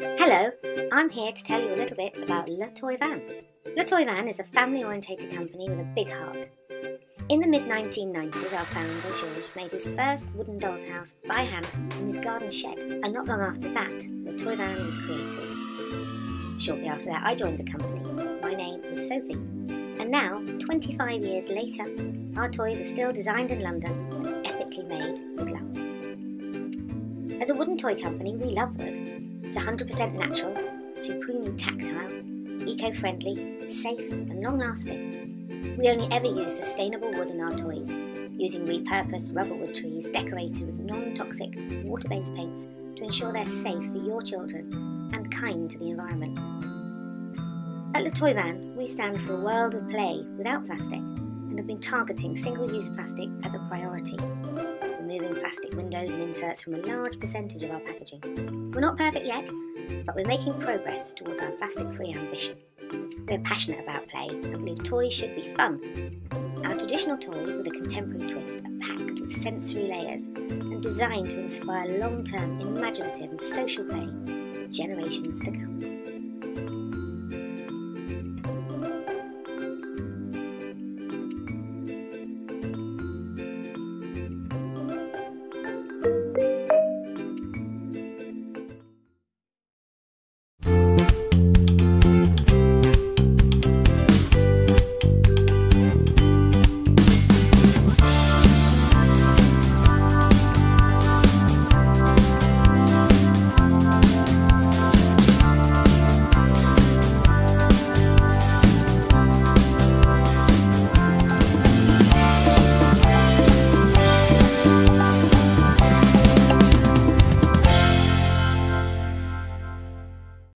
Hello, I'm here to tell you a little bit about Le Toy Van. Le Toy Van is a family orientated company with a big heart. In the mid 1990s, our founder, Georges, made his first wooden doll's house by hand in his garden shed, and not long after that, Le Toy Van was created. Shortly after that, I joined the company. My name is Sophie, and now, 25 years later, our toys are still designed in London and ethically made with love. As a wooden toy company, we love wood it's 100% natural, supremely tactile, eco friendly, safe, and long lasting. We only ever use sustainable wood in our toys, using repurposed rubber wood trees decorated with non toxic, water based paints to ensure they're safe for your children and kind to the environment. At Le Toy Van, we stand for a world of play without plastic and have been targeting single use plastic as a priority removing plastic windows and inserts from a large percentage of our packaging. We're not perfect yet, but we're making progress towards our plastic free ambition. We're passionate about play and believe toys should be fun. Our traditional toys with a contemporary twist are packed with sensory layers and designed to inspire long term imaginative and social play for generations to come.